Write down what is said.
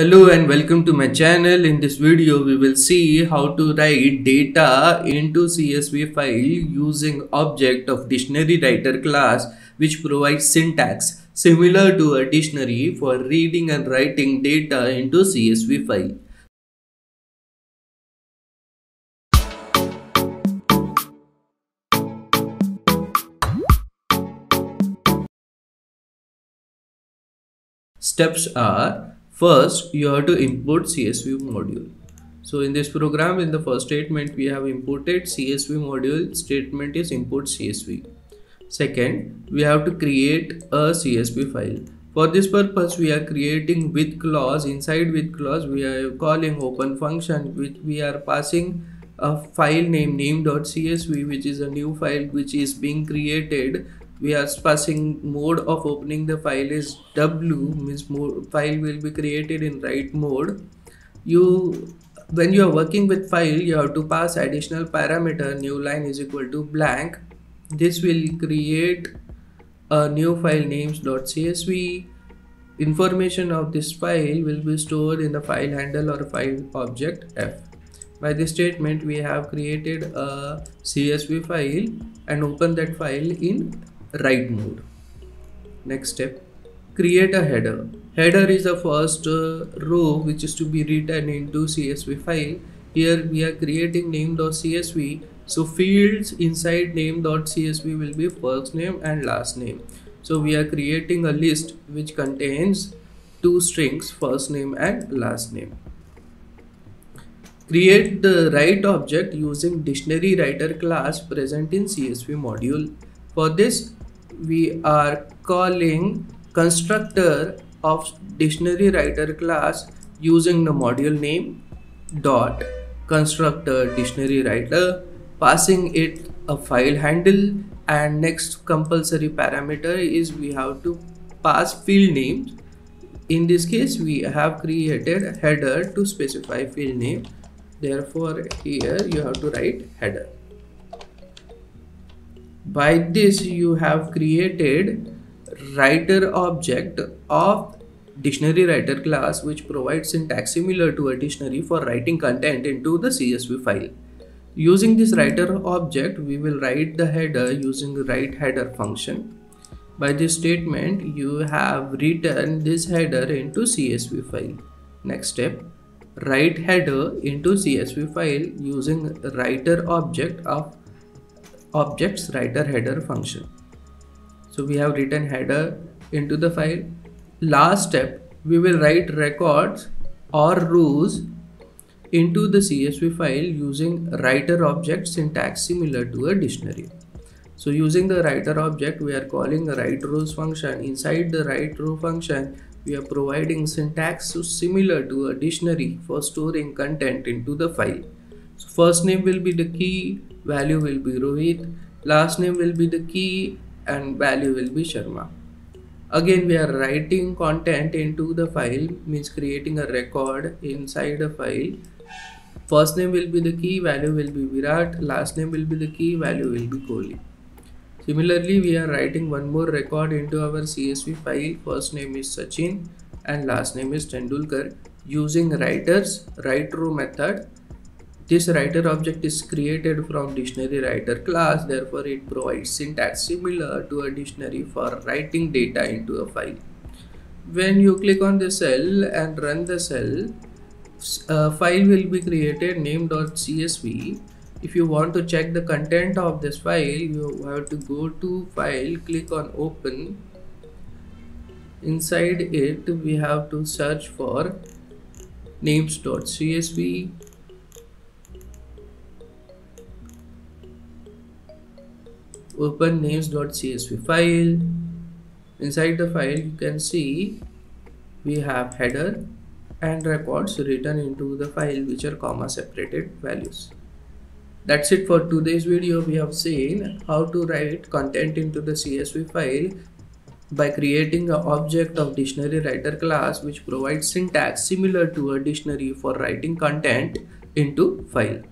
Hello and welcome to my channel. In this video, we will see how to write data into CSV file using object of dictionary writer class which provides syntax similar to a dictionary for reading and writing data into CSV file. Steps are first you have to import CSV module. So in this program in the first statement we have imported CSV module statement is import CSV. Second we have to create a CSV file. For this purpose we are creating with clause inside with clause we are calling open function which we are passing a file name name.csv which is a new file which is being created we are passing mode of opening the file is w means file will be created in write mode. You when you are working with file you have to pass additional parameter new line is equal to blank. This will create a new file names.csv information of this file will be stored in the file handle or file object f. By this statement we have created a csv file and open that file in write mode. Next step create a header. Header is the first uh, row which is to be written into csv file. Here we are creating name.csv so fields inside name.csv will be first name and last name. So we are creating a list which contains two strings first name and last name. Create the write object using dictionary writer class present in csv module for this we are calling constructor of dictionary writer class using the module name dot constructor dictionary writer passing it a file handle and next compulsory parameter is we have to pass field names. In this case we have created a header to specify field name. Therefore here you have to write header by this you have created writer object of dictionary writer class which provides syntax similar to a dictionary for writing content into the csv file. Using this writer object we will write the header using write header function. By this statement you have written this header into csv file. Next step write header into csv file using writer object of objects writer header function. So we have written header into the file. Last step we will write records or rows into the csv file using writer object syntax similar to a dictionary. So using the writer object we are calling the write rows function. Inside the write row function we are providing syntax similar to a dictionary for storing content into the file. So first name will be the key value will be Rohit, last name will be the key and value will be Sharma. Again we are writing content into the file means creating a record inside a file. First name will be the key, value will be Virat, last name will be the key, value will be Kohli. Similarly, we are writing one more record into our CSV file. First name is Sachin and last name is Tendulkar using writers write row method this writer object is created from dictionary writer class, therefore it provides syntax similar to a dictionary for writing data into a file. When you click on the cell and run the cell, a uh, file will be created name.csv. If you want to check the content of this file, you have to go to file, click on open. Inside it, we have to search for names.csv open names.csv file. Inside the file you can see we have header and records written into the file which are comma separated values. That's it for today's video. We have seen how to write content into the csv file by creating an object of dictionary writer class which provides syntax similar to a dictionary for writing content into file